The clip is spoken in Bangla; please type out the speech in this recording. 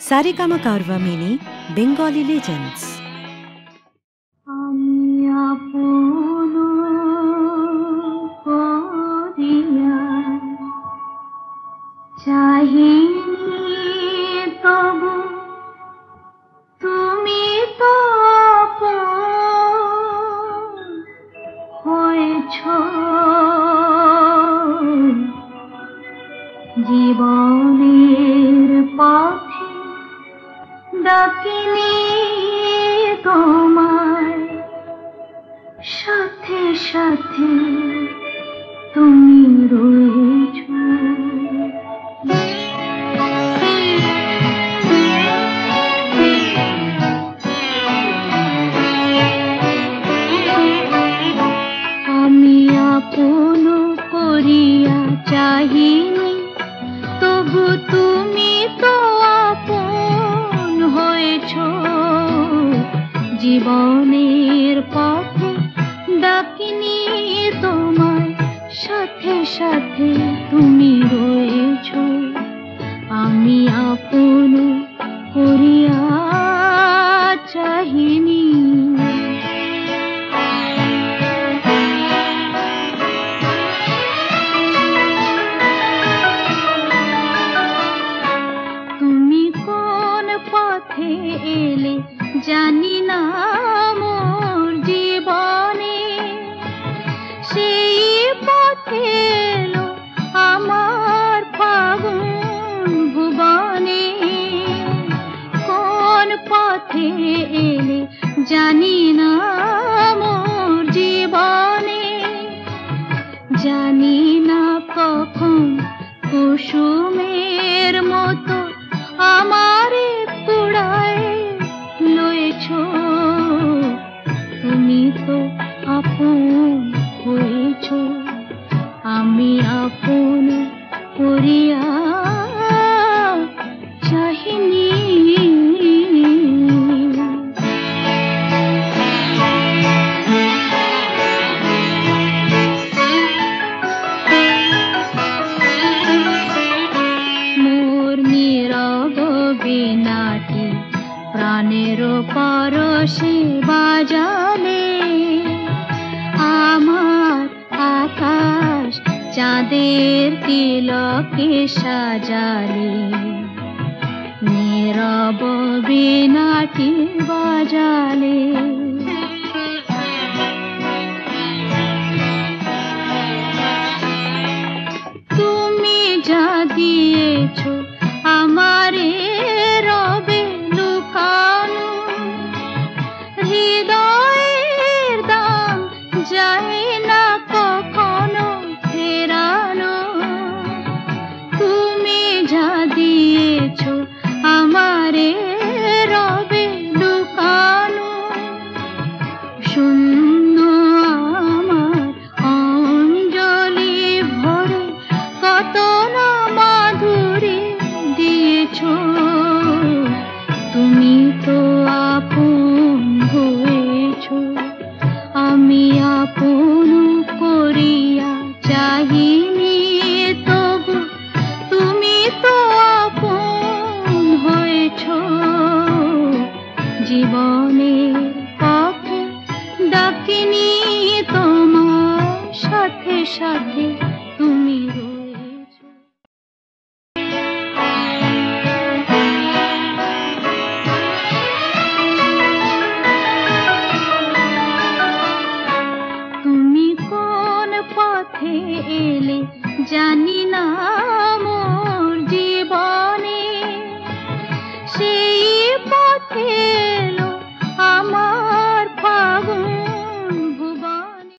Saregama Carvaan many Bengali legends তবু তুমি তো আপন হয়েছ। জীবনের পথে ডাকিনি তোমার সাথে সাথে তুমি রয়েছ। আমি আপন করিয়া পথে এলে জানি না মোর জীবনে। সেই পথে এলো আমার ফাগুন ভুবনে। কোন পথে এলে জানি না মোর জীবনে। জানি না কখন কুসুমের লয়েছ তুমি তো আপন হয়েছো। আমি আপন প্রাণের পরশে বাজালে আমার আকাশ চাঁদের তিলকে সাজালে। নীরব বিনাটি বাজালে। সাথে তুমি তুমি কোন পথে এলে জানি না মোর জীবনে। সেই পথে